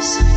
Some